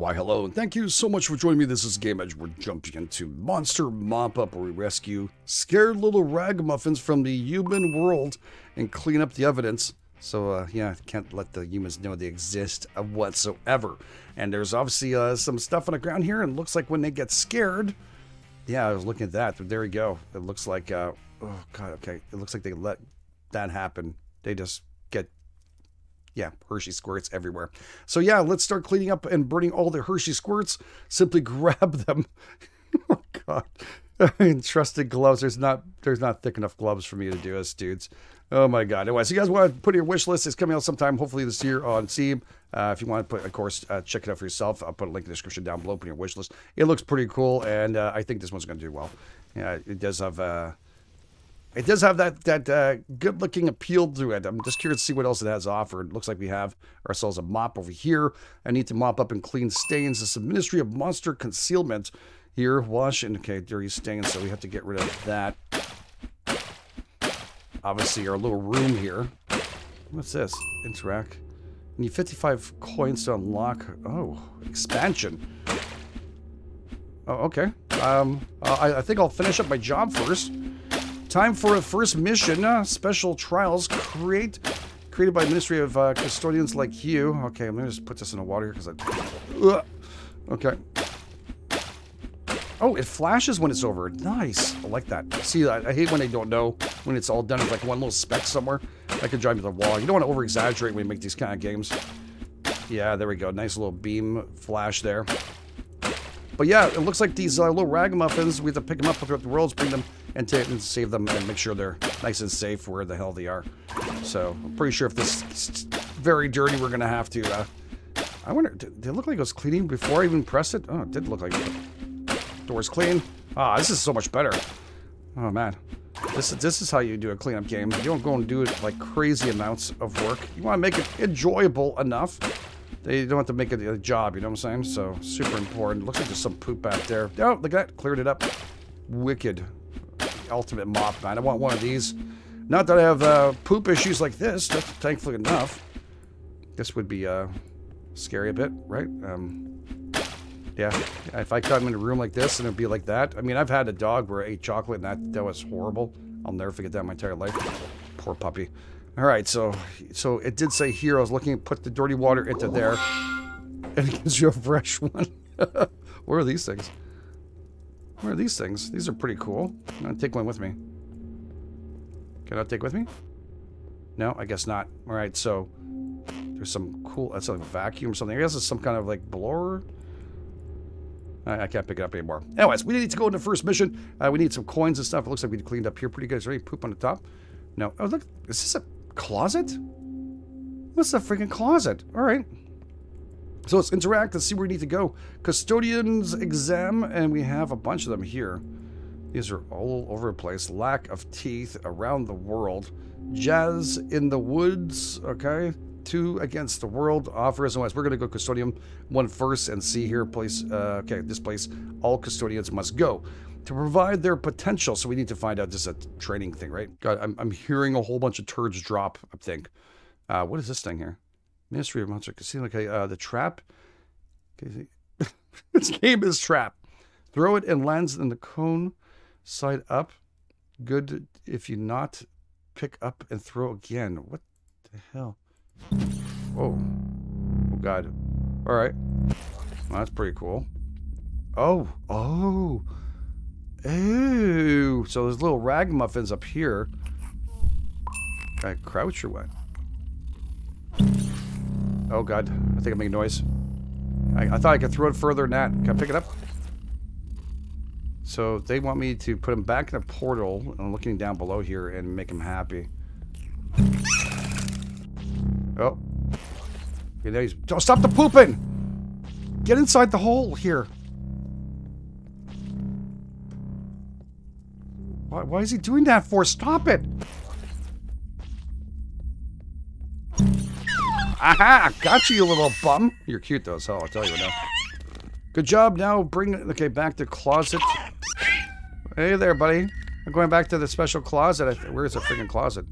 Why, hello, and thank you so much for joining me. This is GameEdged. We're jumping into Monster Mop Up, where we rescue scared little ragamuffins from the human world and clean up the evidence. So, uh, yeah, can't let the humans know they exist whatsoever. And there's obviously uh, some stuff on the ground here, and looks like when they get scared, yeah, I was looking at that. There we go. It looks like, uh, oh, God, okay. It looks like they let that happen. They just yeah, Hershey squirts everywhere. So yeah, let's start cleaning up and burning all the Hershey squirts. Simply grab them. oh God. Trusted gloves. There's not there's not thick enough gloves for me to do this, dudes. Oh my God. Anyway, so you guys want to put your wish list. It's coming out sometime, hopefully this year on Steam. Uh, if you want to put, of course, uh, check it out for yourself. I'll put a link in the description down below. Put your wish list. It looks pretty cool, and uh, I think this one's going to do well. Yeah, it does have. It does have that that uh, good looking appeal to it. I'm just curious to see what else it has offered. Looks like we have ourselves a mop over here. I need to mop up and clean stains. This is Ministry of Monster Concealment here. Wash and okay, dirty stains. So we have to get rid of that. Obviously, our little room here. What's this? Interact. Need 55 coins to unlock. Oh, expansion. Oh, okay. Um, I, I think I'll finish up my job first. Time for a first mission. Uh, special trials create created by Ministry of uh, Custodians like you. Okay, let me just put this in the water here because I. Uh, okay. Oh, it flashes when it's over. Nice. I like that. See, I, I hate when they don't know when it's all done. It's like one little speck somewhere. That could drive me to the wall. You don't want to over exaggerate when you make these kind of games. Yeah, there we go. Nice little beam flash there. But yeah, it looks like these uh, little ragamuffins, we have to pick them up throughout the worlds, bring them and, and save them and make sure they're nice and safe where the hell they are. So I'm pretty sure if this is very dirty, we're going to have to... Uh, I wonder, did it look like it was cleaning before I even pressed it? Oh, it did look like it. Door's clean. Ah, this is so much better. Oh, man. This is, this is how you do a cleanup game. You don't go and do it like crazy amounts of work. You want to make it enjoyable enough they don't have to make it a job, you know what I'm saying? So, super important. Looks like there's some poop back there. Oh, look at that. Cleared it up. Wicked. Ultimate mop, man. I want one of these. Not that I have uh, poop issues like this. That's thankfully enough. This would be uh, scary a bit, right? Um, yeah, if I come in a room like this and it'd be like that. I mean, I've had a dog where I ate chocolate and that, that was horrible. I'll never forget that my entire life. Poor puppy. All right, so so it did say here. I was looking put the dirty water into there, and it gives you a fresh one. Where are these things? Where are these things? These are pretty cool. I'm gonna take one with me. Can I take with me? No, I guess not. All right, so there's some cool. That's like a vacuum or something. I guess it's some kind of like blower. I, I can't pick it up anymore. Anyways, we need to go into first mission. Uh, we need some coins and stuff. It looks like we cleaned up here pretty good. Is there any poop on the top? No. Oh, look. Is this a closet? What's a freaking closet? All right. So let's interact and see where we need to go. Custodian's exam, and we have a bunch of them here. These are all over the place. Lack of teeth around the world. Jazz in the woods, okay? Two against the world offers. Anyways, we're going to go custodian one first and see here. Place, uh, okay, this place, all custodians must go to provide their potential. So we need to find out. This is a training thing, right? God, I'm, I'm hearing a whole bunch of turds drop, I think. Uh, what is this thing here? Ministry of Monster Casino. Okay, uh, the trap. Okay, this game is trap. Throw it and lands in the cone side up. Good if you not pick up and throw again. What the hell? Oh, God. All right. Well, that's pretty cool. Oh. Oh. Ooh, so there's little ragamuffins up here. Can I crouch or what? Oh god, I think I'm making noise. I, I, thought I could throw it further than that. Can I pick it up? So they want me to put him back in a portal, and I'm looking down below here and make him happy. Oh. Okay, he's, don't stop the pooping! Get inside the hole here. Why, why is he doing that for? Stop it! Aha! Got you, you little bum. You're cute though, so I'll tell you now. Good job. Now bring okay back to closet. Hey there, buddy. I'm going back to the special closet. Where's the freaking closet?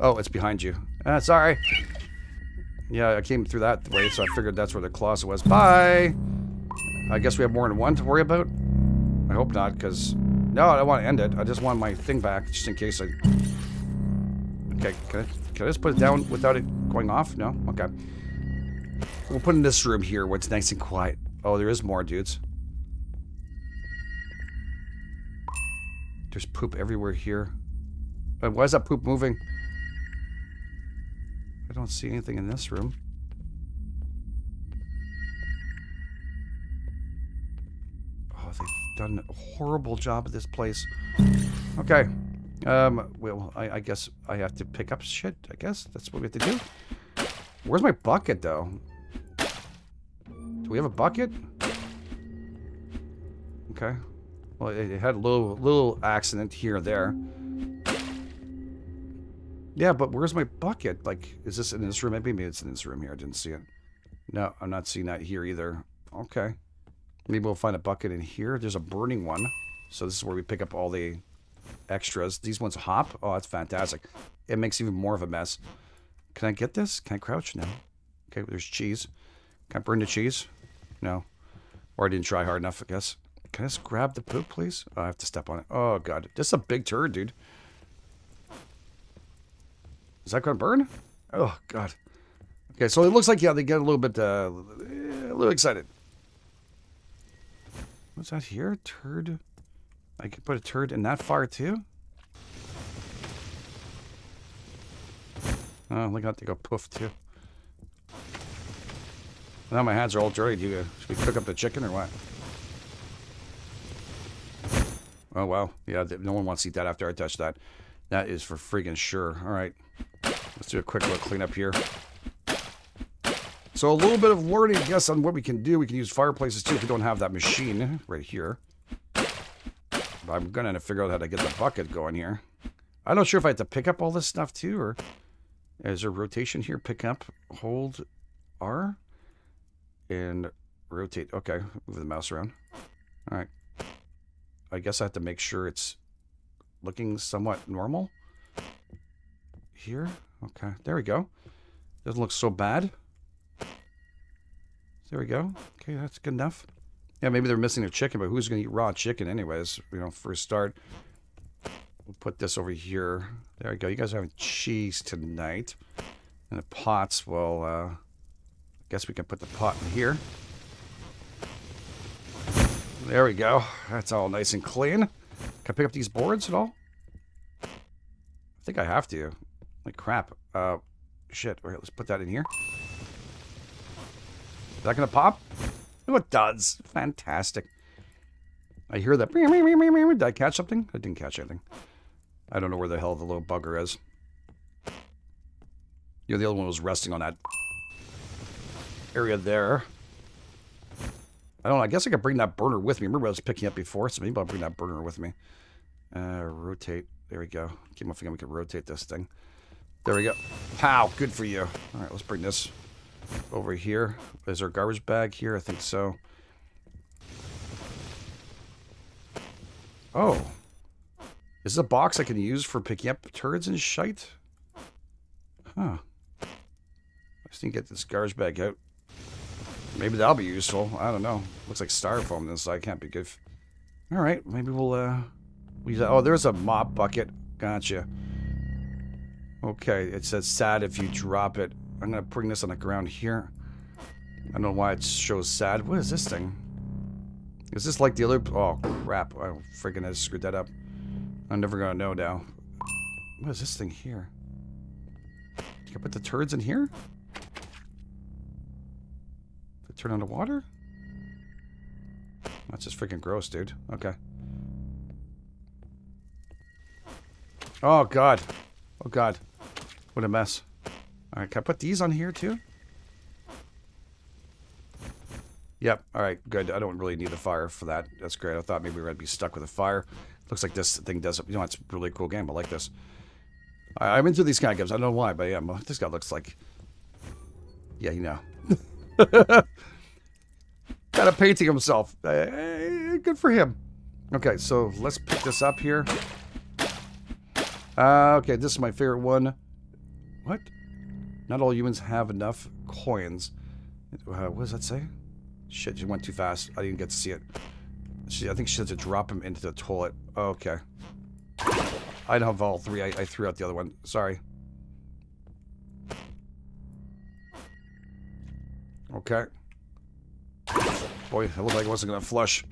Oh, it's behind you. Ah, sorry. Yeah, I came through that way, so I figured that's where the closet was. Bye! I guess we have more than one to worry about? I hope not, because... No, I don't want to end it. I just want my thing back, just in case I... Okay, can I, can I just put it down without it going off? No? Okay. We'll put in this room here where it's nice and quiet. Oh, there is more, dudes. There's poop everywhere here. Uh, why is that poop moving? I don't see anything in this room. Oh, they've done a horrible job at this place. Okay. Um, well, I, I guess I have to pick up shit, I guess. That's what we have to do. Where's my bucket, though? Do we have a bucket? Okay. Well, it, it had a little, little accident here or there. Yeah, but where's my bucket? Like, is this in this room? Maybe it's in this room here. I didn't see it. No, I'm not seeing that here either. Okay. Maybe we'll find a bucket in here. There's a burning one. So this is where we pick up all the extras. These ones hop. Oh, that's fantastic. It makes even more of a mess. Can I get this? Can I crouch? No. Okay, there's cheese. Can I burn the cheese? No. Or I didn't try hard enough, I guess. Can I just grab the poop, please? Oh, I have to step on it. Oh, God. This is a big turd, dude. Is that going to burn? Oh, God. Okay, so it looks like, yeah, they get a little bit, uh, a little excited. What's that here? Turd? I could put a turd in that fire, too? Oh, look at they go poof, too. Now my hands are all dirty. Do you, should we cook up the chicken or what? Oh, well. Yeah, no one wants to eat that after I touch that. That is for friggin' sure. All right. Let's do a quick little cleanup here. So a little bit of learning, I guess, on what we can do. We can use fireplaces too if we don't have that machine right here. But I'm gonna figure out how to get the bucket going here. I'm not sure if I have to pick up all this stuff too, or is there rotation here? Pick up, hold R, and rotate. Okay, move the mouse around. All right. I guess I have to make sure it's looking somewhat normal here. Okay, there we go. Doesn't look so bad. There we go. Okay, that's good enough. Yeah, maybe they're missing their chicken, but who's going to eat raw chicken anyways, you know, for a start. We'll put this over here. There we go. You guys are having cheese tonight. And the pots, well, uh, I guess we can put the pot in here. There we go. That's all nice and clean. Can I pick up these boards at all? I think I have to. Like crap. Uh, shit. All right, let's put that in here. Is that gonna pop? Oh, it does. Fantastic. I hear that. Did I catch something? I didn't catch anything. I don't know where the hell the little bugger is. You know, the other one was resting on that area there. I don't know. I guess I could bring that burner with me. Remember I was picking up before, so maybe I'll bring that burner with me. Uh, rotate. There we go. Keep my finger. We can rotate this thing. There we go. Pow. Good for you. All right, let's bring this over here. Is there a garbage bag here? I think so. Oh. Is this a box I can use for picking up turds and shite? Huh. I just need to get this garbage bag out. Maybe that'll be useful. I don't know. Looks like styrofoam inside. Can't be good. All right. Maybe we'll, uh... use that. Oh, there's a mop bucket. Gotcha. Okay, it says sad if you drop it. I'm gonna bring this on the ground here. I don't know why it shows sad. What is this thing? Is this like the other... Oh, crap. I freaking I screwed that up. I'm never gonna know now. What is this thing here? Can I put the turds in here? Did turn on the water? That's just freaking gross, dude. Okay. Oh, God. Oh, God. What a mess. Alright, can I put these on here too? Yep, alright, good. I don't really need the fire for that. That's great. I thought maybe we were going to be stuck with a fire. Looks like this thing does it. You know, it's a really cool game. I like this. I, I'm into these kind of games. I don't know why, but yeah, this guy looks like... Yeah, you know. kind of painting himself. Uh, good for him. Okay, so let's pick this up here. Uh, okay, this is my favorite one. What? Not all humans have enough coins. Uh, what does that say? Shit, she went too fast. I didn't get to see it. She, I think she had to drop him into the toilet. Okay. I don't have all three. I, I threw out the other one. Sorry. Okay. Boy, it looked like it wasn't going to flush.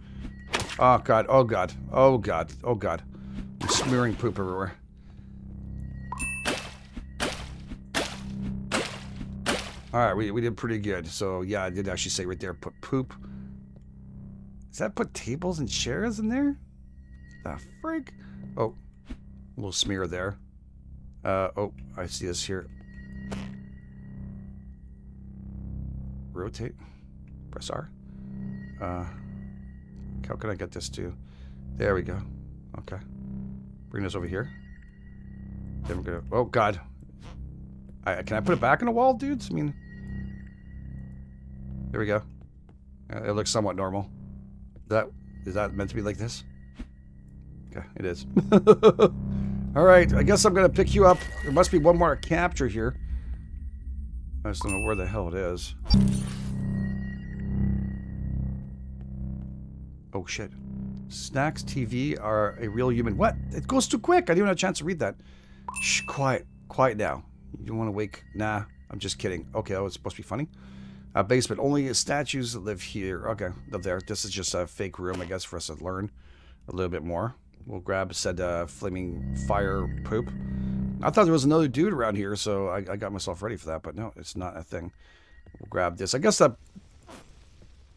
Oh, God. Oh, God. Oh, God. Oh, God. I'm smearing poop everywhere. Alright, we, we did pretty good. So, yeah, I did actually say right there, put poop. Does that put tables and chairs in there? The frig? Oh, a little smear there. Uh, oh, I see this here. Rotate. Press R. Uh, how can I get this to? There we go. Okay. Bring this over here. Then we're gonna. Oh God. I, can I put it back in the wall, dudes? I mean. There we go. Uh, it looks somewhat normal. Is that is that meant to be like this? Okay, it is. All right, I guess I'm gonna pick you up. There must be one more capture here. I just don't know where the hell it is. Oh shit. Snacks TV are a real human. What? It goes too quick. I didn't even have a chance to read that. Shh, quiet. Quiet now. You don't want to wake. Nah, I'm just kidding. Okay, that was supposed to be funny. Basement. Only statues live here. Okay, live there. This is just a fake room, I guess, for us to learn a little bit more. We'll grab said uh, flaming fire poop. I thought there was another dude around here, so I, I got myself ready for that, but no, it's not a thing. We'll grab this. I guess that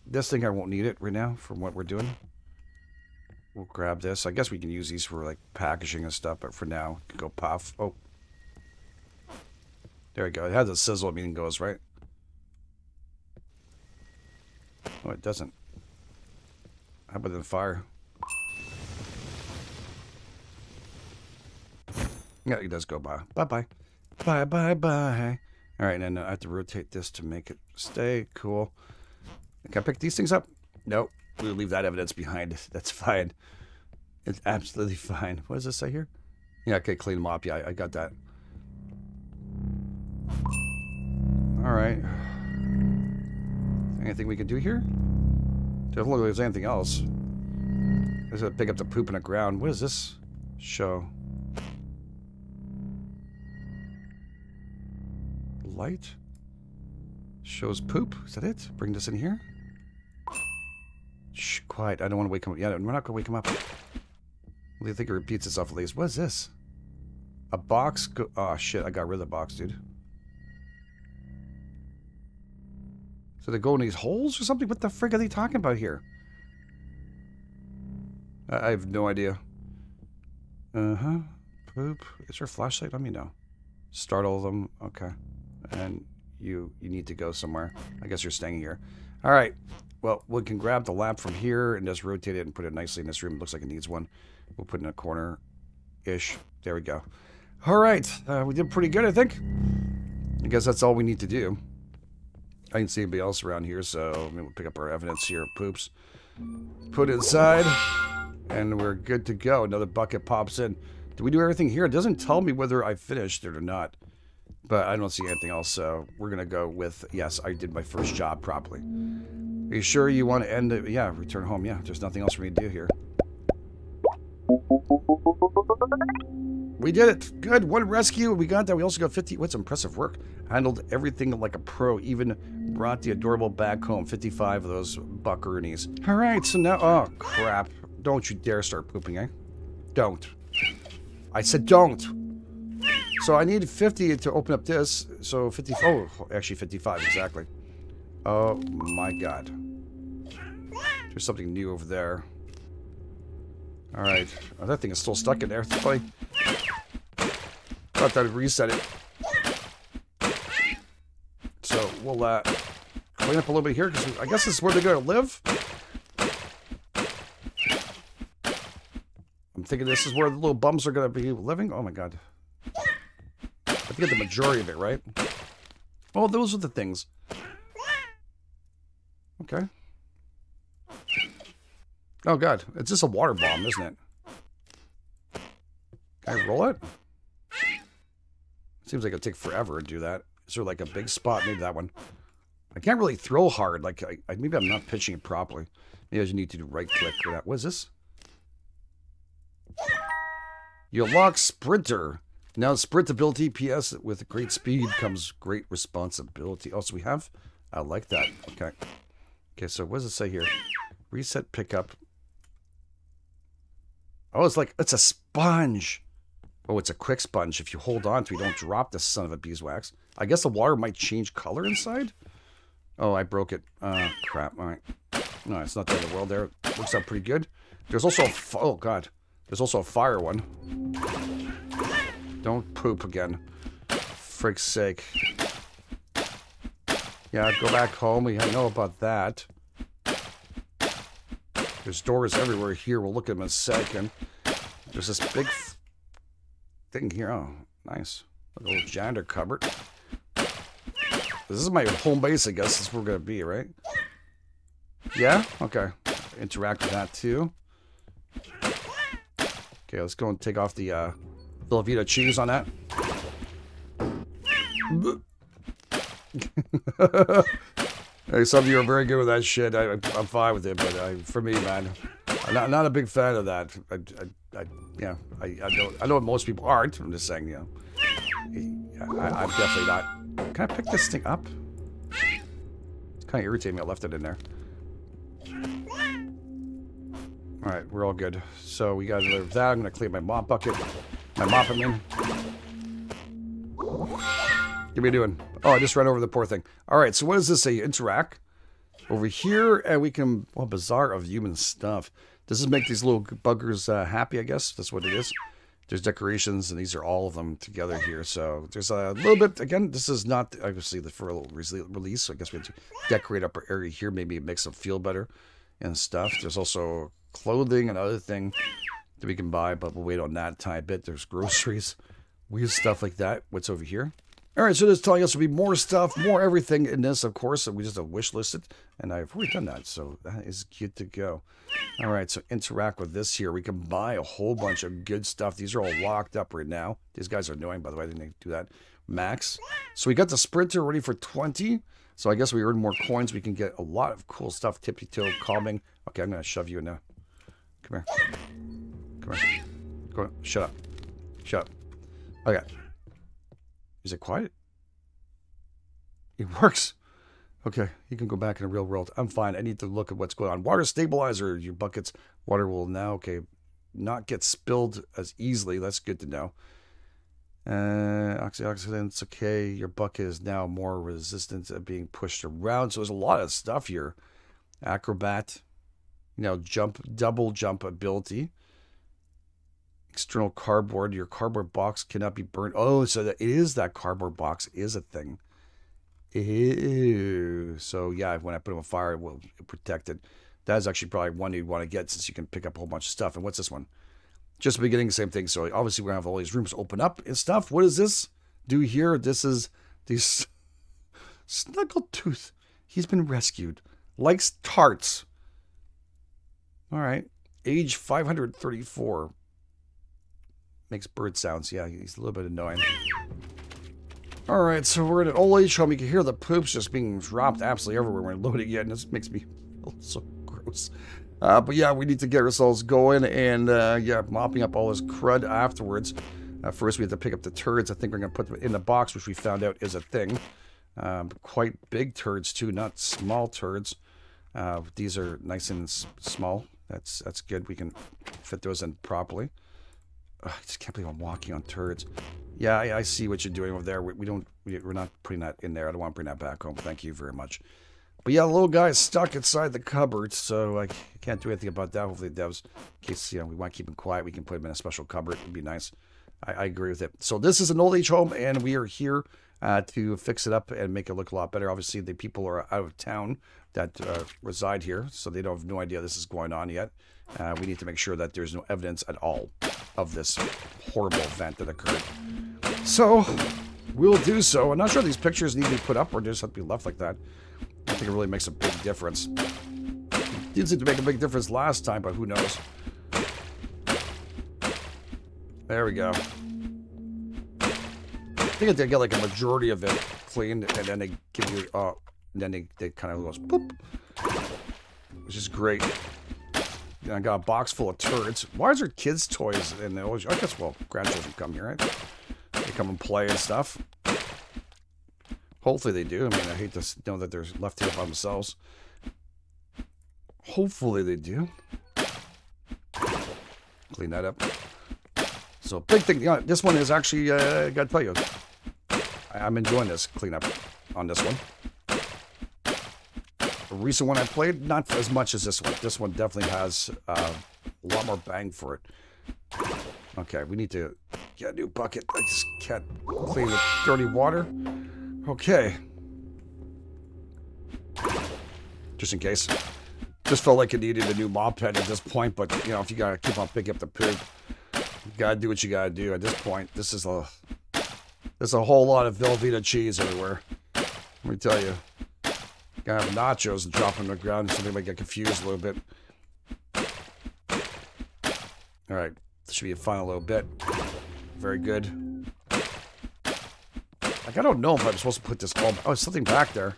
this thing, I won't need it right now from what we're doing. We'll grab this. I guess we can use these for, like, packaging and stuff, but for now, go puff. Oh. There we go. It has a sizzle, meaning goes, right? Oh, it doesn't. How about the fire? Yeah, it does go by. Bye-bye. Bye-bye-bye. All right, and I have to rotate this to make it stay cool. Can I pick these things up? Nope. We'll leave that evidence behind. That's fine. It's absolutely fine. What does this say here? Yeah, okay, clean them up. Yeah, I, I got that. All right. Anything we can do here? Doesn't look like there's anything else. There's a pick up the poop in the ground. What does this show? Light? Shows poop? Is that it? Bring this in here? Shh, quiet. I don't want to wake him up. Yeah, we're not going to wake him up. You think it repeats itself at least? What is this? A box? Go oh, shit. I got rid of the box, dude. So they go in these holes or something? What the frick are they talking about here? I, have no idea. Uh-huh. Poop. Is there a flashlight? Let me know. Startle them. Okay. And you you need to go somewhere. I guess you're staying here. All right. Well, we can grab the lamp from here and just rotate it and put it nicely in this room. It looks like it needs one. We'll put it in a corner-ish. There we go. All right. Uh, we did pretty good, I think. I guess that's all we need to do. I didn't see anybody else around here, so we'll pick up our evidence here. Poops. Put it inside, and we're good to go. Another bucket pops in. Did we do everything here? It doesn't tell me whether I finished it or not. But I don't see anything else, so we're going to go with, yes, I did my first job properly. Are you sure you want to end it? Yeah, return home. Yeah, there's nothing else for me to do here. We did it. Good. One rescue. We got that. We also got 50. What's impressive work. Handled everything like a pro. Even brought the adorable back home. 55 of those buckaroonies. All right. So now. Oh, crap. Don't you dare start pooping, eh? Don't. I said don't. So I need 50 to open up this. So 50. Oh, actually 55 exactly. Oh my god. There's something new over there. Alright. Oh, that thing is still stuck in there. Funny. Thought that'd reset it. So we'll uh, clean up a little bit here because I guess this is where they're going to live. I'm thinking this is where the little bums are going to be living. Oh my god. I think the majority of it, right? Oh, those are the things. Okay. Oh god, it's just a water bomb, isn't it? Can I roll it? Seems like it'll take forever to do that. Is there like a big spot? Maybe that one. I can't really throw hard. Like, I, I, maybe I'm not pitching it properly. Maybe I just need to do right click for that. What is this? You lock Sprinter. Now, sprint ability, PS, with great speed comes great responsibility. Oh, so we have... I like that. Okay. Okay, so what does it say here? Reset pickup. Oh, it's like, it's a sponge. Oh, it's a quick sponge. If you hold on to it, don't drop the son of a beeswax. I guess the water might change color inside? Oh, I broke it. Uh, crap. All right. No, it's not the end of the world there. Works out pretty good. There's also a... Oh, God. There's also a fire one. Don't poop again. Frick's sake. Yeah, go back home. We know about that. There's doors everywhere here. We'll look at them in a second. There's this big thing here. Oh, nice. A little janitor cupboard. This is my home base, I guess. This is where we're going to be, right? Yeah? Okay. Interact with that, too. Okay, let's go and take off the uh, Velveeta cheese on that. hey, some of you are very good with that shit. I, am fine with it, but I, for me, man, I'm not, not a big fan of that. I, I, I yeah, I, I don't. I know most people aren't. I'm just saying, you know, I, I'm definitely not. Can I pick this thing up? It's kind of irritating me. I left it in there. All right, we're all good. So we got that. I'm gonna clean my mop bucket. My mop, I mean. What are we doing? Oh, I just ran over the poor thing. All right, so what does this say? Interact. Over here, and we can... Well, bizarre of human stuff. Does this make these little buggers uh, happy, I guess? That's what it is. There's decorations, and these are all of them together here. So there's a little bit... Again, this is not, obviously, the for a little release. So I guess we have to decorate up our area here. Maybe it makes them feel better and stuff. There's also clothing and other thing that we can buy, but we'll wait on that a tiny bit. There's groceries, weird stuff like that. What's over here? All right, so this telling us to be more stuff, more everything in this, of course. We just have wish listed, and I've already done that, so that is good to go. All right, so interact with this here. We can buy a whole bunch of good stuff. These are all locked up right now. These guys are annoying, by the way. I didn't do that. Max. So we got the Sprinter ready for 20. So I guess we earn more coins. We can get a lot of cool stuff. Tippy toe, calming. Okay, I'm going to shove you in there. Come here. Come here. Go on. Shut up. Shut up. Okay. Is it quiet? It works. Okay, you can go back in the real world. I'm fine. I need to look at what's going on. Water stabilizer. Your buckets. Water will now, okay, not get spilled as easily. That's good to know. Uh, antioxidants, okay. Your bucket is now more resistant to being pushed around. So there's a lot of stuff here. Acrobat, you know, jump, double jump ability. External cardboard. Your cardboard box cannot be burnt. Oh, so that it is that cardboard box is a thing. Ew. So yeah, when I put it on fire, it will protect it. That is actually probably one you'd want to get since you can pick up a whole bunch of stuff. And what's this one? Just beginning, same thing. So obviously we're gonna have all these rooms open up and stuff. What does this do here? This is these Snuggletooth. He's been rescued. Likes tarts. All right. Age 534. Makes bird sounds. Yeah, he's a little bit annoying. All right, so we're at an old age home. You can hear the poops just being dropped absolutely everywhere. We're loading it, and this makes me feel so gross. Uh, but yeah, we need to get ourselves going and uh, yeah, mopping up all this crud afterwards. Uh, first, we have to pick up the turds. I think we're going to put them in the box, which we found out is a thing. Um, quite big turds, too, not small turds. Uh, these are nice and small. That's that's good. We can fit those in properly. Ugh, I just can't believe I'm walking on turds. Yeah, I, I see what you're doing over there. We, we don't, we, are not putting that in there. I don't want to bring that back home. Thank you very much. But yeah, the little guy is stuck inside the cupboard, so I can't do anything about that. Hopefully, devs, in case you know we want to keep him quiet, we can put him in a special cupboard. It'd be nice. I, I agree with it. So this is an old age home, and we are here uh, to fix it up and make it look a lot better. Obviously, the people are out of town that uh, reside here, so they don't have no idea this is going on yet. Uh, we need to make sure that there's no evidence at all of this horrible event that occurred. So, we'll do so. I'm not sure these pictures need to be put up or just have to be left like that. I think it really makes a big difference. It did seem to make a big difference last time, but who knows. There we go. I think did get like a majority of it cleaned, and then they give you, uh, and then they, they kind of goes boop, which is great. I got a box full of turds. Why is there kids' toys in there? I guess, well, grandchildren come here, right? They come and play and stuff. Hopefully they do. I mean, I hate to know that they're left here by themselves. Hopefully they do. Clean that up. So big thing. Yeah, this one is actually. Uh, I gotta tell you, I'm enjoying this cleanup on this one. The recent one I played, not as much as this one. This one definitely has uh, a lot more bang for it. Okay, we need to get a new bucket. I just can't clean with dirty water. Okay. Just in case. Just felt like it needed a new mop head at this point, but, you know, if you gotta keep on picking up the poop, you gotta do what you gotta do at this point. This is a... There's a whole lot of Velveeta cheese everywhere. Let me tell you. Gotta have nachos and drop them on the ground they might get confused a little bit. Alright. This should be a final little bit. Very good. Like, I don't know if I'm supposed to put this all... Oh, something back there.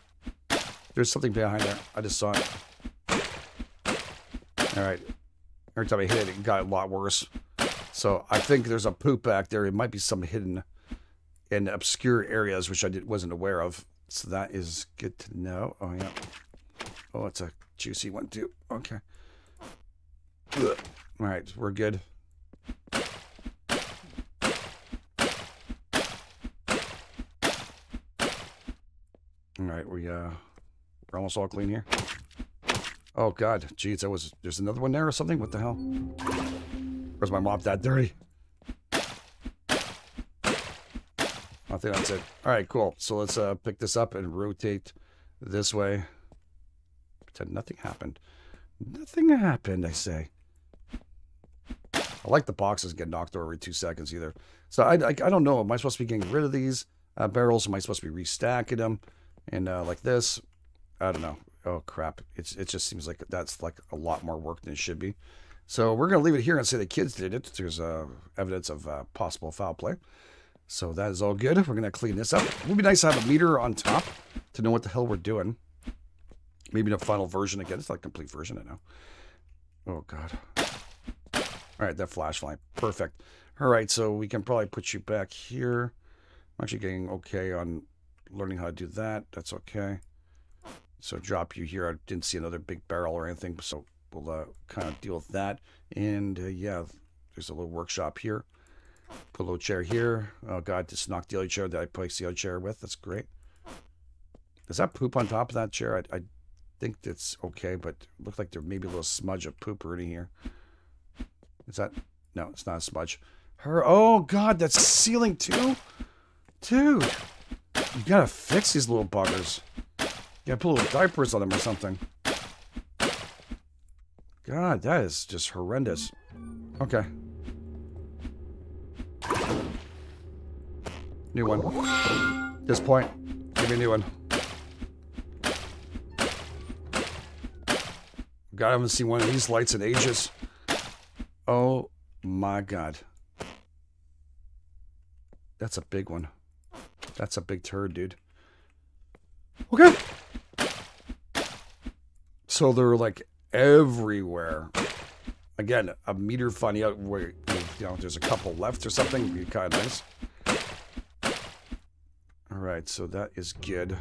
There's something behind there. I just saw it. Alright. Every time I hit it, it got a lot worse. So I think there's a poop back there. It might be some hidden in obscure areas, which I did, wasn't aware of. So that is good to know. Oh, yeah. Oh, it's a juicy one, too. Okay. Ugh. All right, we're good. All right, we, uh, we're almost all clean here. Oh, God. Jeez, that was... There's another one there or something? What the hell? Where's my mop that dirty? Think that's it. All right, cool. So let's uh, pick this up and rotate this way. Pretend nothing happened. Nothing happened, I say. I like the boxes get knocked over every two seconds either. So I, I, I, don't know. Am I supposed to be getting rid of these uh, barrels? Am I supposed to be restacking them? And uh, like this? I don't know. Oh, crap. It's, it just seems like that's like a lot more work than it should be. So we're going to leave it here and say the kids did it. There's uh, evidence of uh, possible foul play. So that is all good. We're going to clean this up. It would be nice to have a meter on top to know what the hell we're doing. Maybe the final version again. It's not a complete version, I know. Oh, God. All right, that flashlight. Perfect. All right, so we can probably put you back here. I'm actually getting okay on learning how to do that. That's okay. So drop you here. I didn't see another big barrel or anything, so we'll uh, kind of deal with that. And uh, yeah, there's a little workshop here. Put a little chair here. Oh god, just knocked the other chair that I placed the other chair with. That's great. Does that poop on top of that chair? I, I think that's okay, but it looks like there may be a little smudge of poop already here. Is that? No, it's not a smudge. Her. Oh god, that's ceiling too, dude. You gotta fix these little buggers. You gotta put little diapers on them or something. God, that is just horrendous. Okay. New one. This point, give me a new one. God, I haven't seen one of these lights in ages. Oh my God. That's a big one. That's a big turd, dude. Okay. So they're like everywhere. Again, a meter funny uh, out where you know there's a couple left or something. Would be kind of nice. All right, so that is good.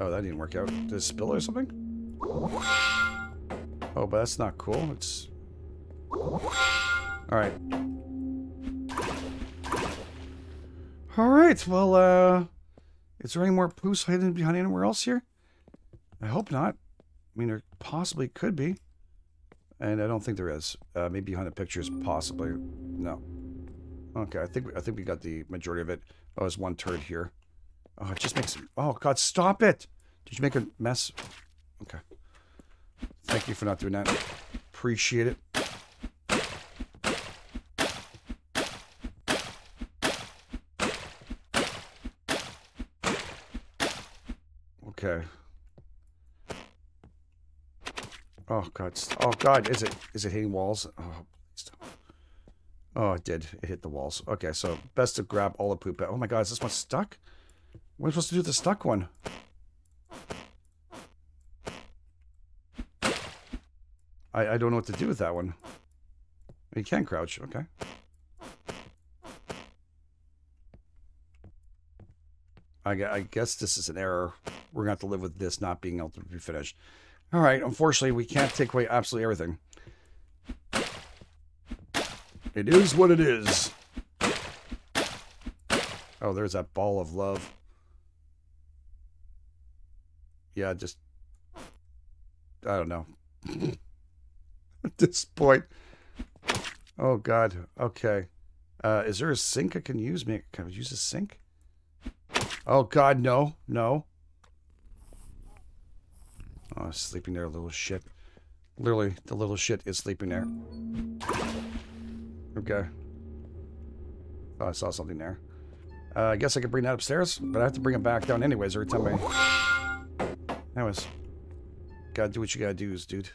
Oh, that didn't work out. Did it spill or something? Oh, but that's not cool. It's... All right. All right, well, uh... Is there any more poos hidden behind anywhere else here? I hope not. I mean, there possibly could be. And I don't think there is. Uh, maybe behind the pictures, possibly. No. Okay, I think I think we got the majority of it. Oh, there's one turd here. Oh, it just makes... Oh, God, stop it! Did you make a mess? Okay. Thank you for not doing that. Appreciate it. Okay. Oh god. Oh god, is it is it hitting walls? Oh, oh it did. It hit the walls. Okay, so best to grab all the poop out. Oh my god, is this one stuck? What am I supposed to do with the stuck one? I, I don't know what to do with that one. You can crouch, okay. I, I guess this is an error. We're going to have to live with this not being able to be finished. All right, unfortunately, we can't take away absolutely everything. It is what it is. Oh, there's that ball of love. Yeah, just... I don't know. At this point... Oh, God. Okay. Uh, is there a sink I can use? Can I use a sink? Oh, God, no. No. Oh, sleeping there, a little shit. Literally, the little shit is sleeping there. Okay. Oh, I saw something there. Uh, I guess I could bring that upstairs, but I have to bring it back down anyways every time I... Anyways. Gotta do what you gotta do, is dude.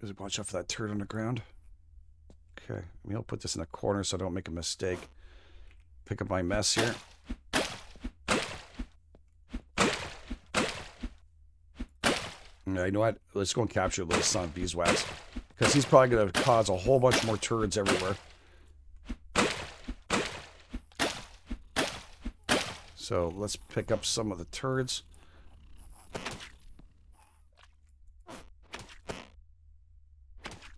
Just watch out for that turd on the ground. Okay. I'll put this in the corner so I don't make a mistake. Pick up my mess here. Yeah, you know what? Let's go and capture little son of beeswax. Because he's probably going to cause a whole bunch more turds everywhere. So let's pick up some of the turds.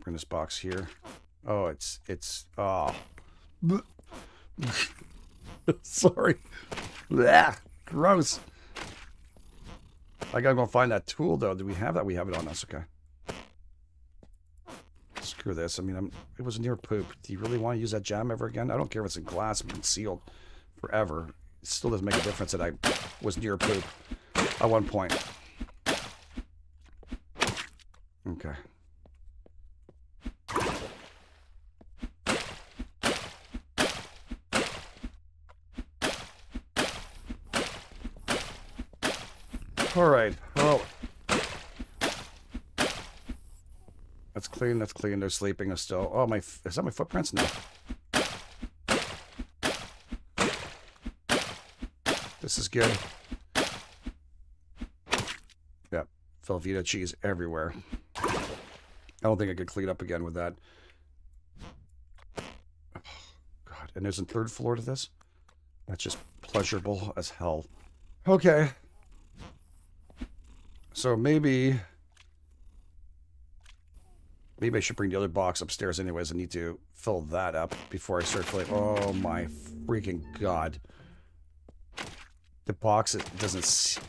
Bring this box here. Oh, it's, it's, oh. Sorry. Blah, gross. I gotta go find that tool, though. Do we have that? We have it on us. Okay. Screw this. I mean, I'm, it was near poop. Do you really want to use that jam ever again? I don't care if it's in glass and sealed forever. It still doesn't make a difference that I was near poop at one point. Okay. All right. Well, that's clean. That's clean. They're sleeping still. Oh, my is that my footprints? No. This is good. Yeah, Velveeta cheese everywhere. I don't think I could clean up again with that. God, and there's a third floor to this. That's just pleasurable as hell. Okay. So maybe... Maybe I should bring the other box upstairs anyways. I need to fill that up before I filling... Oh my freaking god. The box it doesn't... See...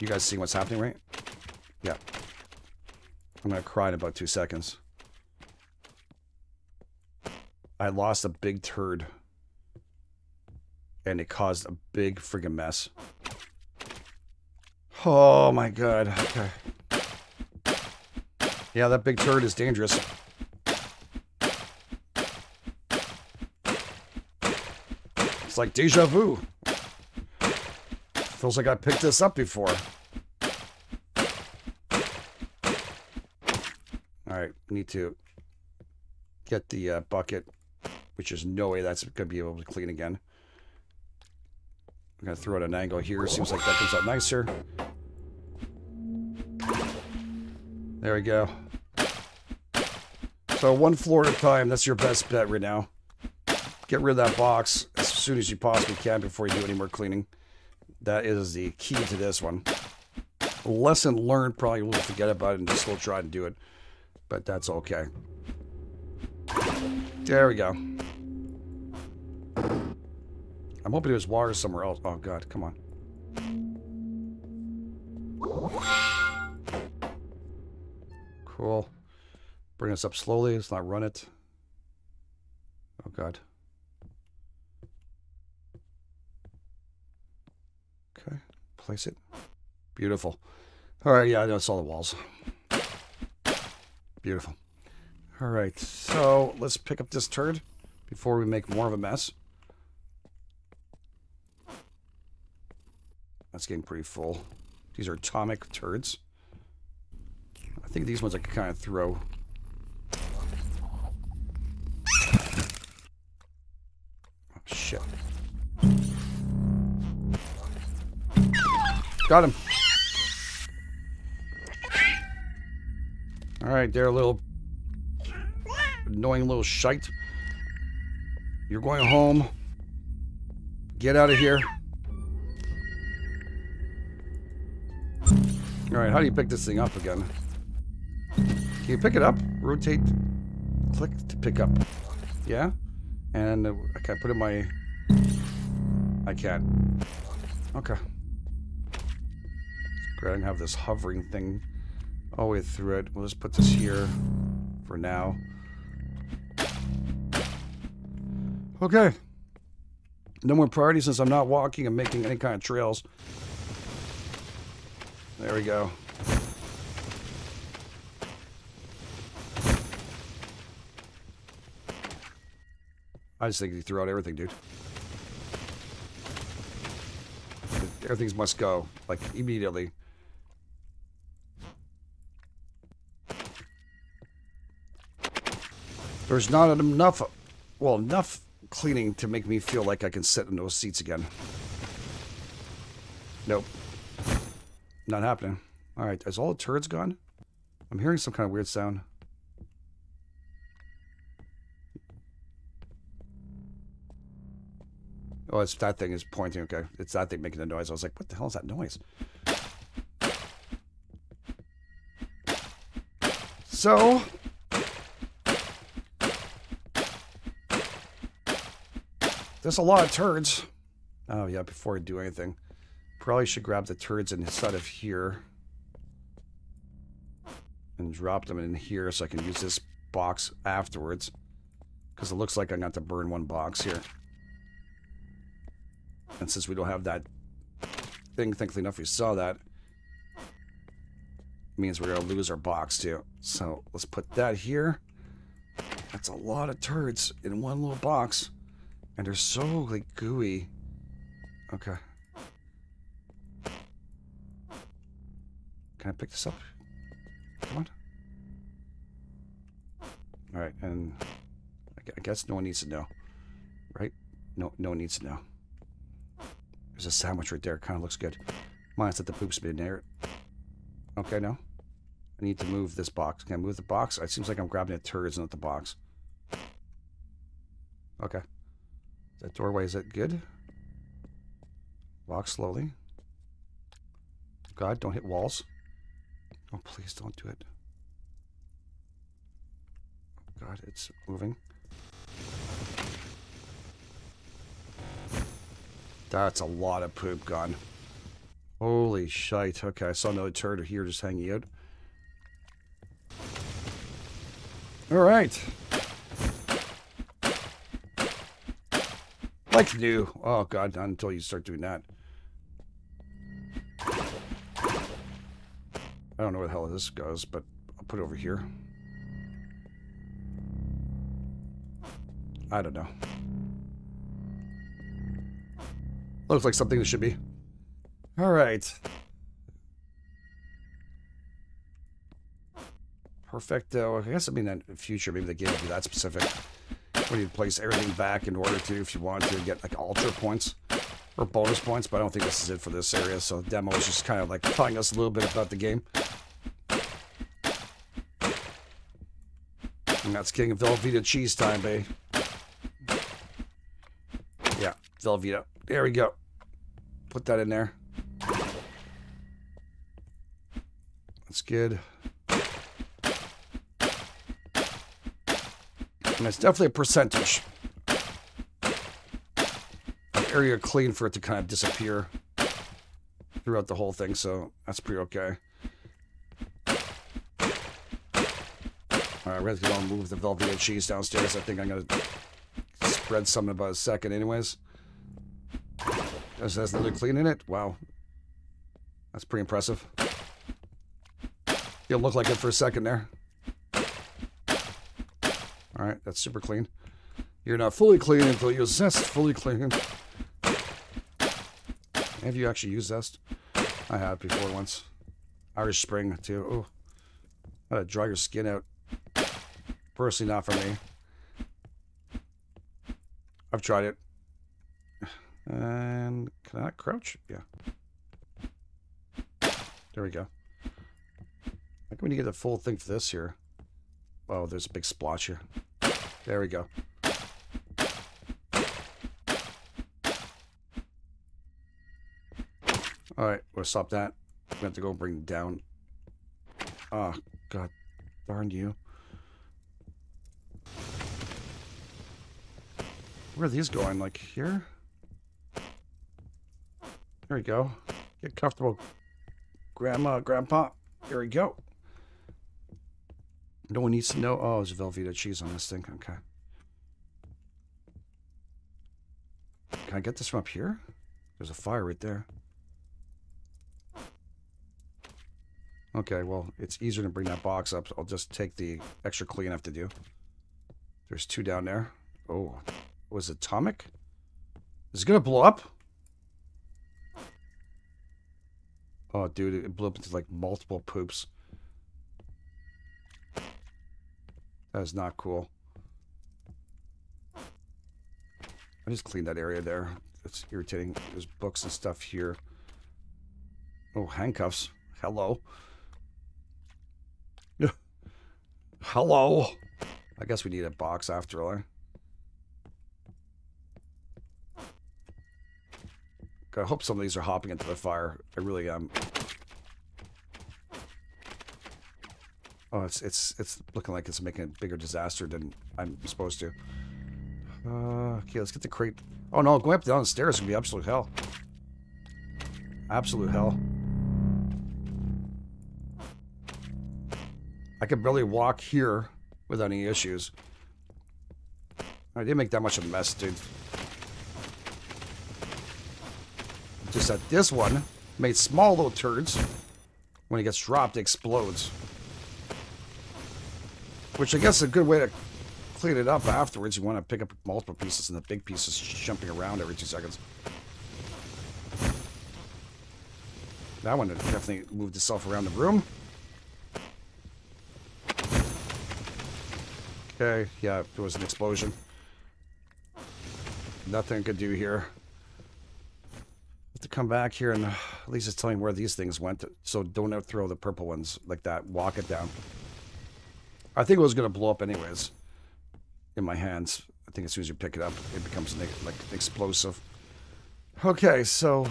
You guys see what's happening, right? Yeah. I'm gonna cry in about two seconds. I lost a big turd. And it caused a big friggin' mess. Oh my god. Okay. Yeah, that big turd is dangerous. It's like deja vu. Feels like I picked this up before. Alright, need to get the uh, bucket, which is no way that's going to be able to clean again. I'm going to throw it at an angle here. Seems like that comes out nicer. There we go. So one floor at a time, that's your best bet right now. Get rid of that box as soon as you possibly can before you do any more cleaning. That is the key to this one. Lesson learned, probably will forget about it and just still try and do it. But that's okay. There we go. I'm hoping there's water somewhere else. Oh god, come on. Cool. Bring us up slowly. Let's not run it. Oh, God. Okay. Place it. Beautiful. All right. Yeah, I know it's all the walls. Beautiful. All right. So let's pick up this turd before we make more of a mess. That's getting pretty full. These are atomic turds think these ones I can kind of throw. Oh, shit. Got him. Alright, there, little annoying little shite. You're going home. Get out of here. Alright, how do you pick this thing up again? Can you pick it up? Rotate. Click to pick up. Yeah? And uh, I can't put in my... I can't. Okay. Great, I can have this hovering thing all the way through it. We'll just put this here for now. Okay. No more priority since I'm not walking and making any kind of trails. There we go. I just think he threw out everything, dude. Everything's must go, like, immediately. There's not enough, well, enough cleaning to make me feel like I can sit in those seats again. Nope. Not happening. Alright, is all the turds gone? I'm hearing some kind of weird sound. Oh, it's that thing is pointing. Okay, it's that thing making the noise. I was like, what the hell is that noise? So, there's a lot of turds. Oh yeah, before I do anything, probably should grab the turds inside of here and drop them in here so I can use this box afterwards. Because it looks like I got to burn one box here. And since we don't have that thing, thankfully enough we saw that, means we're going to lose our box too. So let's put that here. That's a lot of turds in one little box. And they're so, like, gooey. Okay. Can I pick this up? Come on. Alright, and I guess no one needs to know. Right? No, no one needs to know. There's a sandwich right there. Kind of looks good. Minus that the poop's been there. Okay, no. I need to move this box. Can I move the box? It seems like I'm grabbing the turds, not the box. Okay. That doorway, is it good? Walk slowly. God, don't hit walls. Oh, please don't do it. God, it's moving. That's a lot of poop gone. Holy shite. Okay, I saw another turtle here just hanging out. Alright. Like new. Oh god, not until you start doing that. I don't know where the hell this goes, but I'll put it over here. I don't know. Looks like something that should be. Alright. Perfecto. I guess I mean in the future, maybe the game will be that specific. When you place everything back in order to, if you want to, get like ultra points or bonus points, but I don't think this is it for this area, so the demo is just kind of like telling us a little bit about the game. And that's King of Velveeta cheese time, babe. Yeah, Velveeta. There we go. Put that in there. That's good. And it's definitely a percentage. Of area clean for it to kind of disappear throughout the whole thing, so that's pretty okay. Alright, we're gonna move the Velveeta cheese downstairs. I think I'm gonna spread some in about a second anyways. The lid clean in it? Wow. That's pretty impressive. You'll look like it for a second there. Alright, that's super clean. You're not fully clean until you zest fully clean. Have you actually used zest? I have before once. Irish Spring, too. Oh, gotta dry your skin out. Personally, not for me. I've tried it. And can I crouch? Yeah. There we go. How come we need to get the full thing for this here? Oh, there's a big splotch here. There we go. Alright, we'll stop that. We have to go bring down. Oh, god darn you. Where are these going? Like here? There we go. Get comfortable, Grandma, Grandpa. Here we go. No one needs to know. Oh, there's Velveeta cheese on this thing. Okay. Can I get this from up here? There's a fire right there. Okay, well, it's easier to bring that box up. I'll just take the extra clean I have to do. There's two down there. Oh, was it atomic? Is it going to blow up? Oh, dude, it blew up into like multiple poops. That is not cool. I just cleaned that area there. It's irritating. There's books and stuff here. Oh, handcuffs. Hello. Hello. I guess we need a box after all. Eh? I hope some of these are hopping into the fire. I really am. Oh, it's it's it's looking like it's making a bigger disaster than I'm supposed to. Uh, okay, let's get the crate. Oh no, going up down the stairs would be absolute hell. Absolute hell. I could barely walk here without any issues. I didn't make that much of a mess, dude. Just that this one made small little turds. When it gets dropped, it explodes. Which I guess is a good way to clean it up afterwards. You want to pick up multiple pieces and the big pieces jumping around every two seconds. That one definitely moved itself around the room. Okay, yeah, there was an explosion. Nothing I could do here. To come back here and at least it's telling where these things went. So don't throw the purple ones like that. Walk it down. I think it was going to blow up anyways in my hands. I think as soon as you pick it up, it becomes like explosive. Okay, so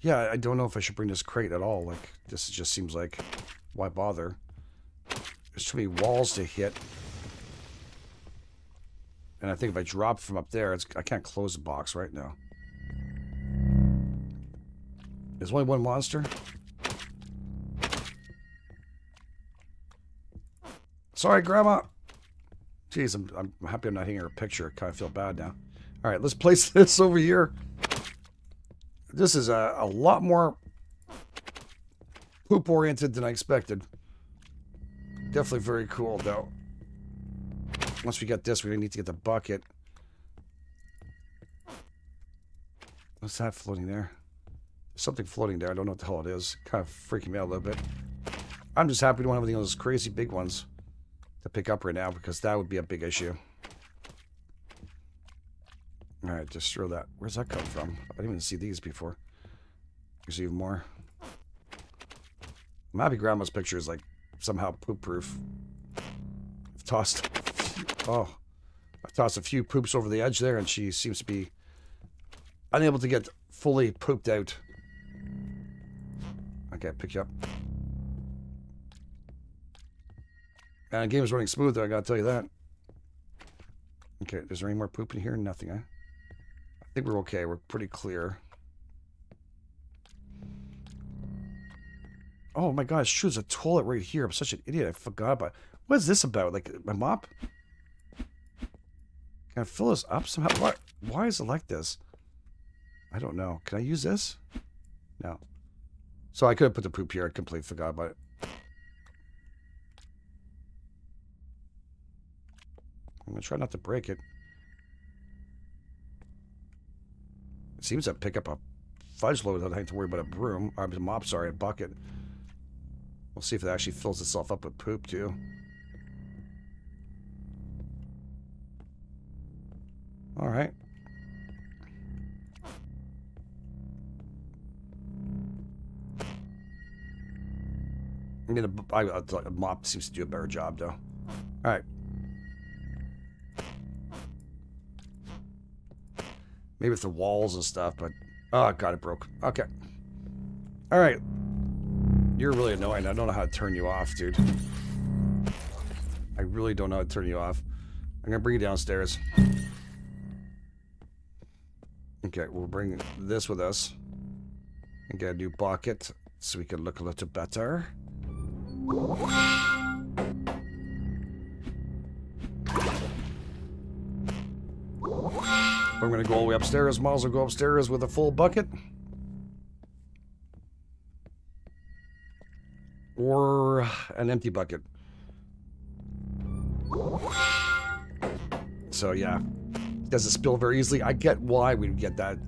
yeah, I don't know if I should bring this crate at all. Like this just seems like why bother? There's too many walls to hit. And I think if I drop from up there, it's I can't close the box right now. There's only one monster. Sorry, Grandma. Jeez, I'm, I'm happy I'm not hanging her picture. I kind of feel bad now. All right, let's place this over here. This is a, a lot more poop-oriented than I expected. Definitely very cool, though. Once we get this, we need to get the bucket. What's that floating there? Something floating there. I don't know what the hell it is. Kind of freaking me out a little bit. I'm just happy we don't have any of those crazy big ones to pick up right now because that would be a big issue. Alright, just throw that. Where's that come from? I didn't even see these before. There's even more. I'm happy Grandma's picture is like somehow poop proof. I've tossed Oh, I tossed a few poops over the edge there, and she seems to be unable to get fully pooped out. Okay, pick you up. And the game is running smooth, though, I gotta tell you that. Okay, is there any more poop in here? Nothing, huh? I think we're okay. We're pretty clear. Oh my gosh, shoot, there's a toilet right here. I'm such an idiot. I forgot about. What is this about? Like, my mop? Can I fill this up somehow? Why, why is it like this? I don't know. Can I use this? No. So I could have put the poop here. I completely forgot about it. I'm going to try not to break it. It seems to pick up a fudge load without having to worry about a broom. Or a mop, sorry, a bucket. We'll see if it actually fills itself up with poop, too. All right. I mean, a, I, a mop seems to do a better job, though. All right. Maybe with the walls and stuff, but... Oh, God, it broke. Okay. All right. You're really annoying. I don't know how to turn you off, dude. I really don't know how to turn you off. I'm to bring you downstairs. Okay, we'll bring this with us. And get a new bucket so we can look a little better. I'm going to go all the way upstairs. Might as well go upstairs with a full bucket. Or an empty bucket. So, yeah. Does it spill very easily? I get why we get that.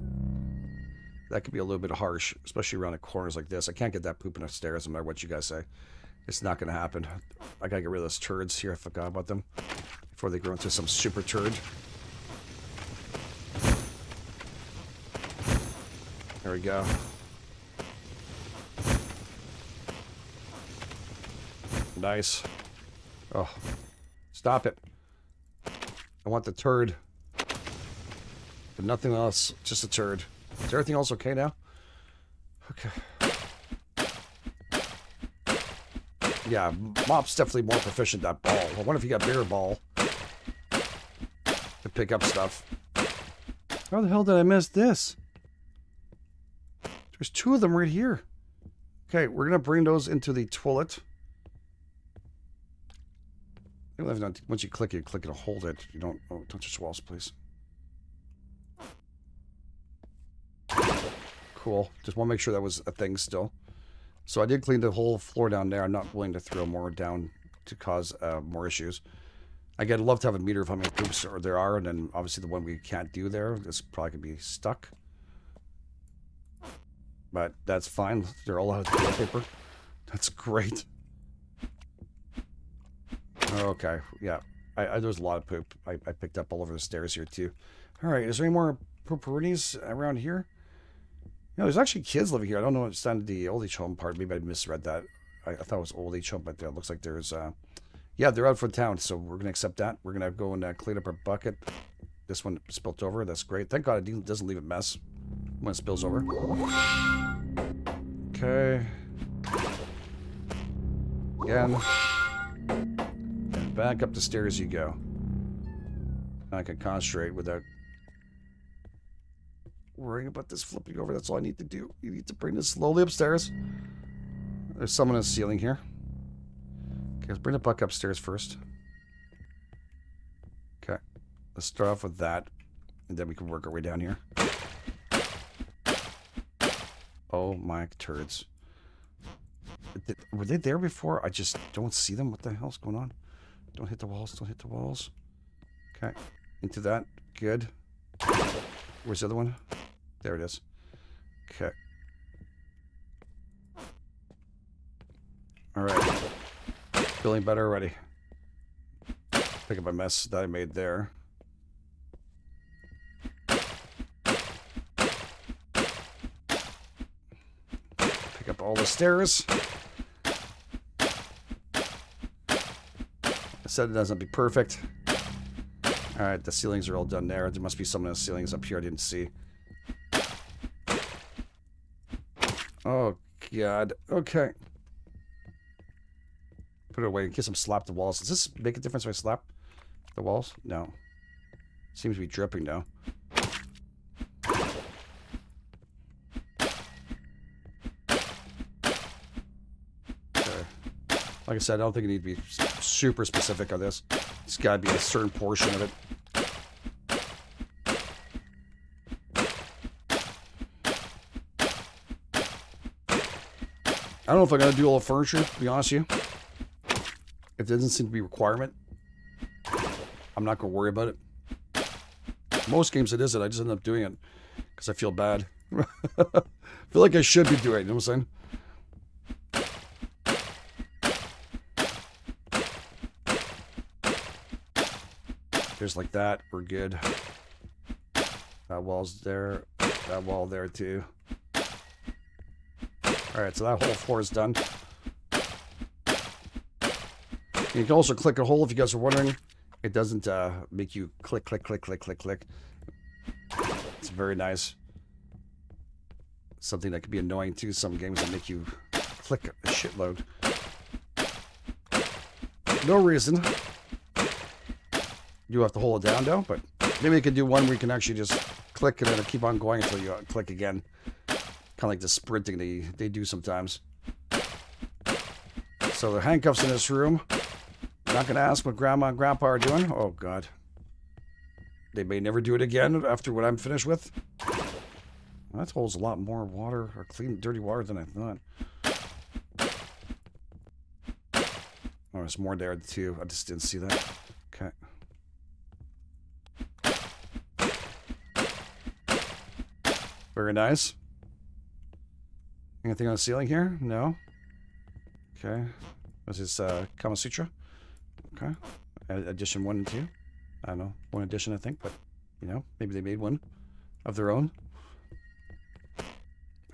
That could be a little bit harsh, especially around the corners like this. I can't get that pooping upstairs no matter what you guys say. It's not going to happen. I got to get rid of those turds here. I forgot about them. Before they grow into some super turd. There we go. Nice. Oh, stop it. I want the turd. But nothing else, just a turd. Is everything else okay now? Okay. Yeah, Mop's definitely more proficient at ball. I wonder if he got bigger ball to pick up stuff. How the hell did I miss this? There's two of them right here. Okay, we're going to bring those into the toilet. Once you click it, click it to hold it. You don't oh, touch the walls, please. Cool. Just want to make sure that was a thing still. So I did clean the whole floor down there. I'm not willing to throw more down to cause uh, more issues. Again, I'd love to have a meter of how many poops there are, and then obviously the one we can't do there is probably going to be stuck. But that's fine. They're all out of paper. That's great. Okay, yeah. I, I, there's a lot of poop. I, I, picked up all over the stairs here, too. All right, is there any more pooperoonies around here? Know, there's actually kids living here. I don't know what's done the old age home part. Maybe I misread that. I, I thought it was old age home, but it looks like there's... Uh, yeah, they're out for town, so we're to accept that. We're to go and uh, clean up our bucket. This one spilt over. That's great. Thank God it doesn't leave a mess when it spills over. Okay. Again. And back up the stairs you go. I can concentrate without worrying about this flipping over. That's all I need to do. You need to bring this slowly upstairs. There's someone in the ceiling here. Okay, let's bring the buck upstairs first. Okay. Let's start off with that. And then we can work our way down here. Oh my turds. Were they there before? I just don't see them. What the hell's going on? Don't hit the walls. Don't hit the walls. Okay. Into that. Good. Where's the other one? There it is. Okay. Alright. Feeling better already. Pick up a mess that I made there. Pick up all the stairs. I said it doesn't be perfect. Alright, the ceilings are all done there. There must be some of the ceilings up here I didn't see. Oh, God. Okay. Put it away in case I'm slap the walls. Does this make a difference if I slap the walls? No. Seems to be dripping now. Like I said, I don't think you need to be super specific on this. It's got to be a certain portion of it. I don't know if I'm going to do all the furniture, to be honest with you. If it doesn't seem to be a requirement, I'm not going to worry about it. Most games it isn't. I just end up doing it because I feel bad. I feel like I should be doing it, you know what I'm saying? Just like that. We're good. That wall's there. That wall there too. Alright, so that whole floor is done. You can also click a hole if you guys are wondering. It doesn't uh, make you click, click, click, click, click, click. It's very nice. Something that could be annoying too. Some games that make you click a shitload. No reason. You have to hold it down though, but maybe you can do one where you can actually just click and keep on going until you uh, click again. Kind of like the sprinting they, they do sometimes. So the handcuffs in this room. Not going to ask what grandma and grandpa are doing. Oh, God. They may never do it again after what I'm finished with. That holds a lot more water or clean, dirty water than I thought. Oh, there's more there too. I just didn't see that. Okay. Very nice. Anything on the ceiling here? No. Okay. This is uh, Kama Sutra. Okay. Edition 1 and 2. I don't know. One edition, I think, but, you know, maybe they made one of their own.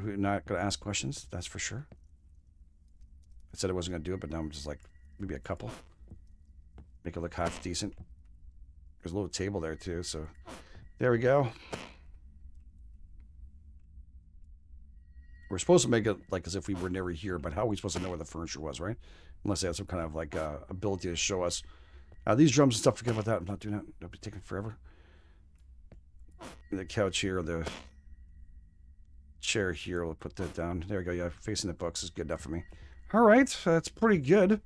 We're not going to ask questions, that's for sure. I said I wasn't going to do it, but now I'm just like, maybe a couple. Make it look half decent. There's a little table there, too, so there we go. We're supposed to make it like as if we were never here, but how are we supposed to know where the furniture was, right? Unless they had some kind of like uh, ability to show us. Uh, these drums and stuff, forget about that. I'm not doing that. That'll be taking forever. The couch here, the chair here, we'll put that down. There we go. Yeah, facing the books is good enough for me. All right, that's pretty good.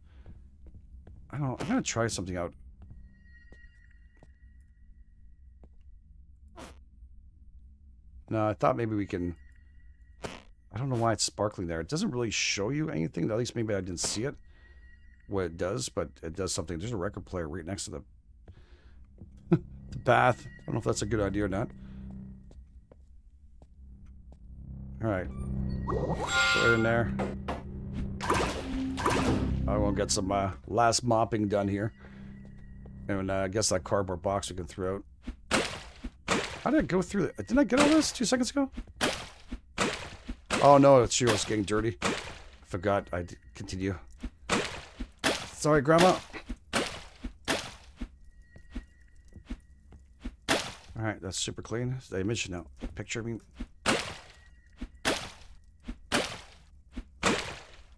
I don't. I'm gonna try something out. No, I thought maybe we can I don't know why it's sparkling there. It doesn't really show you anything. At least maybe I didn't see it. What it does, but it does something. There's a record player right next to the, the bath. I don't know if that's a good idea or not. All right. It in there. I will get some uh, last mopping done here. And uh, I guess that cardboard box we can throw out. How did I go through it? Didn't I get all this two seconds ago? Oh no, it's was getting dirty. I forgot I'd continue. Sorry, Grandma. Alright, that's super clean. The image now. Picture, mean.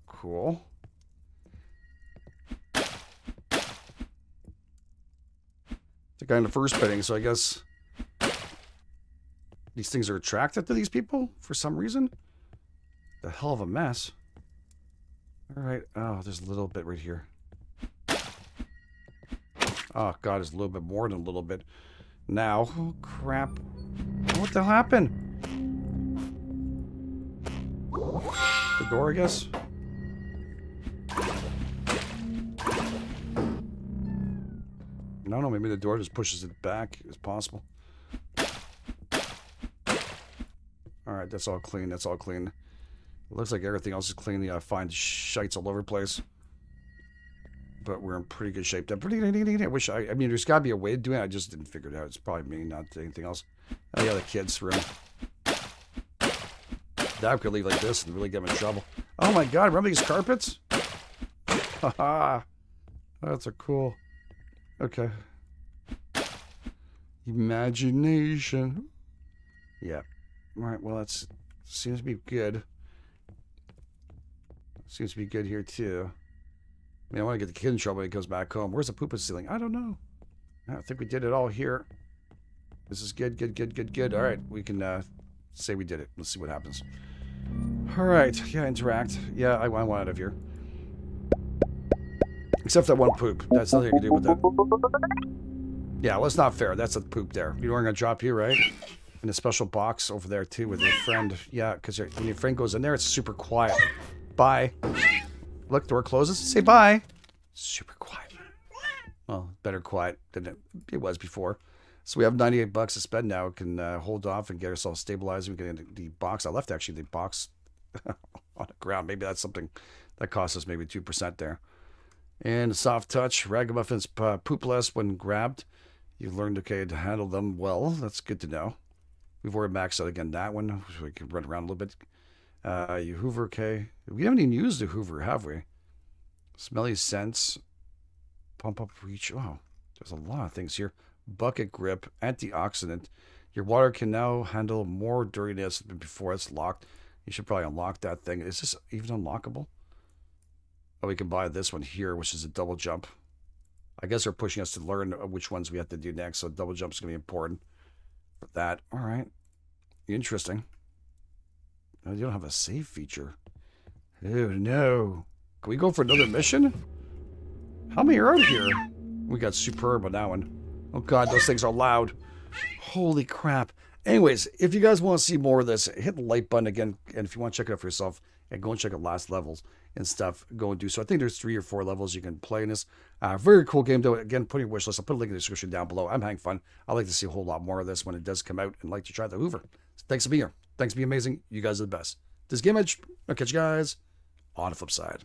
Cool. The in the first petting, so I guess these things are attracted to these people for some reason. The hell of a mess. Alright. Oh, there's a little bit right here. Oh, God, it's a little bit more than a little bit. Now. Oh, crap. What the hell happened? The door, I guess? No, no, maybe the door just pushes it back. It's possible. Alright, that's all clean. That's all clean. Looks like everything else is clean. I find shites all over the place. But we're in pretty good shape. I wish I, I mean, there's got to be a way to do it. I just didn't figure it out. It's probably me, not anything else. Oh, yeah, the kids' room. That could leave like this and really get me in trouble. Oh my god, remember these carpets? Haha. That's a cool. Okay. Imagination. Yeah. Alright, well, that seems to be good. Seems to be good here, too. I mean, I want to get the kid in trouble when he comes back home. Where's the poop ceiling? I don't know. I think we did it all here. This is good, good, good, good, good. All right, we can uh, say we did it. Let's see what happens. All right, yeah, interact. Yeah, I, I want out of here. Except that one poop. That's nothing I can do with that. Yeah, well, it's not fair. That's a poop there. You know, we're going to drop you, right? In a special box over there, too, with your friend. Yeah, because when your friend goes in there, it's super quiet. Bye. Look, door closes. Say bye. Super quiet. Well, better quiet than it, it was before. So we have 98 bucks to spend now. We can uh, hold off and get ourselves stabilized. We can get the box. I left actually the box on the ground. Maybe that's something that cost us maybe 2% there. And soft touch. Ragamuffins uh, poop less when grabbed. You've learned okay to handle them well. That's good to know. We've already maxed out again that one. So we can run around a little bit. Uh, you Hoover, K. We haven't even used the Hoover, have we? Smelly scents. Pump up reach. Oh, there's a lot of things here. Bucket grip, antioxidant. Your water can now handle more dirtiness than before it's locked. You should probably unlock that thing. Is this even unlockable? Oh, we can buy this one here, which is a double jump. I guess they're pushing us to learn which ones we have to do next, so double jump is going to be important for that. All right. Interesting. No, you don't have a save feature. Oh, no. Can we go for another mission? How many are out here? We got superb on that one. Oh, God, those things are loud. Holy crap. Anyways, if you guys want to see more of this, hit the like button again. And if you want to check it out for yourself, and go and check out last levels and stuff, go and do so. I think there's three or four levels you can play in this. Uh, very cool game, though. Again, put your wish list. I'll put a link in the description down below. I'm having fun. I'd like to see a whole lot more of this when it does come out and like to try the Hoover. So thanks for being here. Thanks for being amazing. You guys are the best. This GameEdged. I'll catch you guys on the flip side.